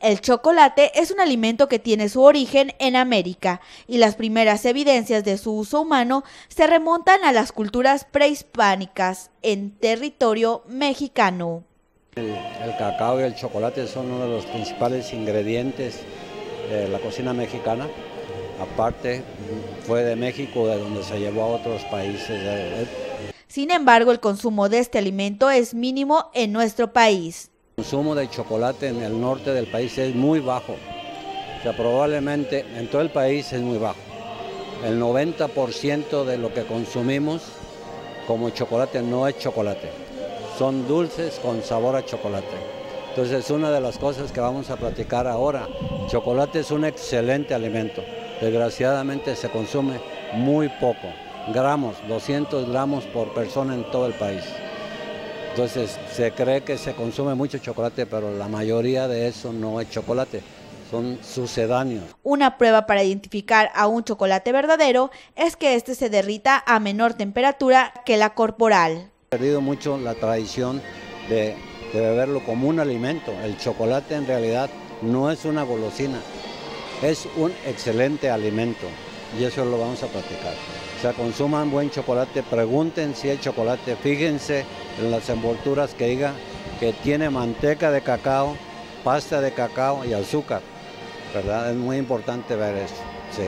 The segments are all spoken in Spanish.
El chocolate es un alimento que tiene su origen en América y las primeras evidencias de su uso humano se remontan a las culturas prehispánicas en territorio mexicano. El, cacao y el chocolate son uno de los principales ingredientes de la cocina mexicana. Aparte, fue de México, de donde se llevó a otros países. Sin embargo, el consumo de este alimento es mínimo en nuestro país. El consumo de chocolate en el norte del país es muy bajo. O sea, probablemente en todo el país es muy bajo. El 90% de lo que consumimos como chocolate no es chocolate. Son dulces con sabor a chocolate. Entonces es una de las cosas que vamos a platicar ahora. Chocolate es un excelente alimento. Desgraciadamente se consume muy poco, gramos, 200 gramos por persona en todo el país. Entonces se cree que se consume mucho chocolate, pero la mayoría de eso no es chocolate, son sucedáneos. Una prueba para identificar a un chocolate verdadero es que este se derrita a menor temperatura que la corporal. He perdido mucho la tradición de, de beberlo como un alimento. El chocolate en realidad no es una golosina, es un excelente alimento y eso lo vamos a platicar. O sea, consuman buen chocolate, pregunten si hay chocolate, fíjense en las envolturas que diga que tiene manteca de cacao, pasta de cacao y azúcar. ¿Verdad? Es muy importante ver eso. Sí.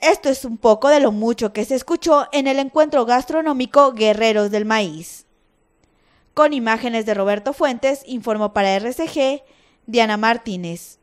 Esto es un poco de lo mucho que se escuchó en el encuentro gastronómico Guerreros del Maíz. Con imágenes de Roberto Fuentes, informó para RCG Diana Martínez.